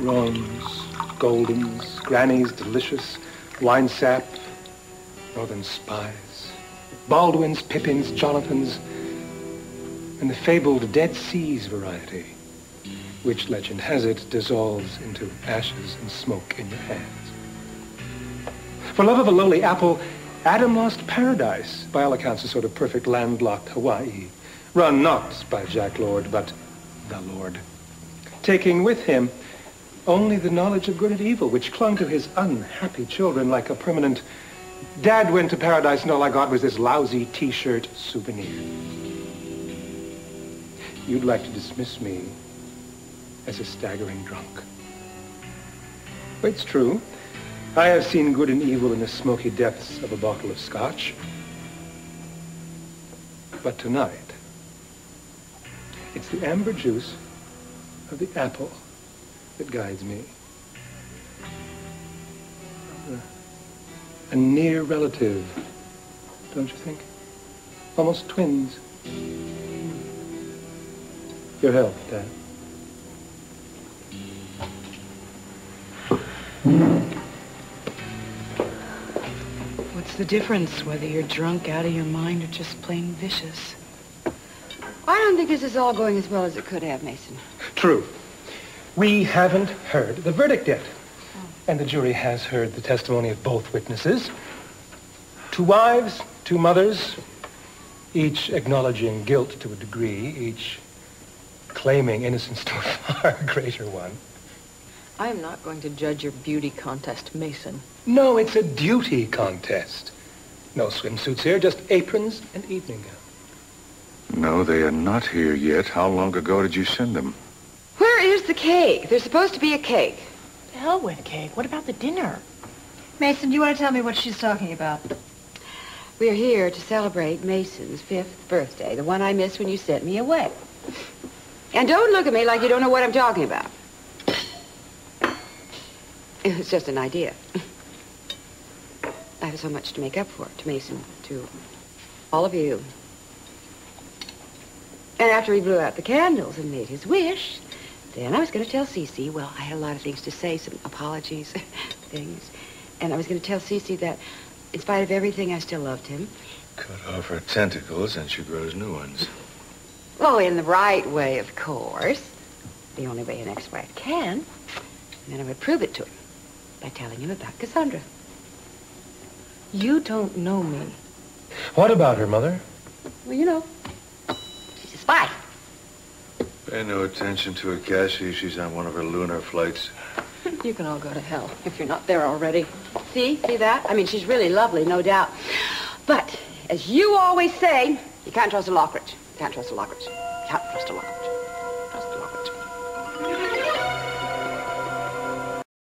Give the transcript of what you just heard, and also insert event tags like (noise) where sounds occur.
Rome's, Goldens, Granny's delicious, Winesap, northern spies, Baldwin's, Pippin's, Jonathan's, and the fabled Dead Seas variety, which legend has it dissolves into ashes and smoke in your hands. For love of a lowly apple, Adam lost paradise, by all accounts a sort of perfect landlocked Hawaii, run not by Jack Lord, but the Lord, taking with him only the knowledge of good and evil, which clung to his unhappy children like a permanent, Dad went to paradise and all I got was this lousy T-shirt souvenir. You'd like to dismiss me as a staggering drunk. But it's true. I have seen good and evil in the smoky depths of a bottle of scotch. But tonight, it's the amber juice of the apple that guides me. A, a near relative, don't you think? Almost twins. Your health, Dad. What's the difference whether you're drunk out of your mind or just plain vicious? I don't think this is all going as well as it could have, Mason. True. We haven't heard the verdict yet. And the jury has heard the testimony of both witnesses. Two wives, two mothers, each acknowledging guilt to a degree, each claiming innocence to a (laughs) far greater one. I am not going to judge your beauty contest, Mason. No, it's a duty contest. No swimsuits here, just aprons and evening gowns. No, they are not here yet. How long ago did you send them? Where is the cake? There's supposed to be a cake. The hell with cake. What about the dinner? Mason, do you want to tell me what she's talking about? We're here to celebrate Mason's fifth birthday, the one I missed when you sent me away. And don't look at me like you don't know what I'm talking about. It was just an idea. I have so much to make up for, to Mason, to all of you. And after he blew out the candles and made his wish, then I was going to tell C.C., well, I had a lot of things to say, some apologies, (laughs) things. And I was going to tell C.C. that in spite of everything, I still loved him. Cut off her tentacles and she grows new ones. Well, in the right way, of course. The only way an ex-wife can. And then I would prove it to him by telling him about Cassandra. You don't know me. What about her, Mother? Well, you know, she's a spy. Pay no attention to her, Cassie. She's on one of her lunar flights. (laughs) You can all go to hell if you're not there already. See? See that? I mean, she's really lovely, no doubt. But, as you always say, you can't trust a Lockridge. You Can't trust a Lockridge. You Can't trust a Lockridge.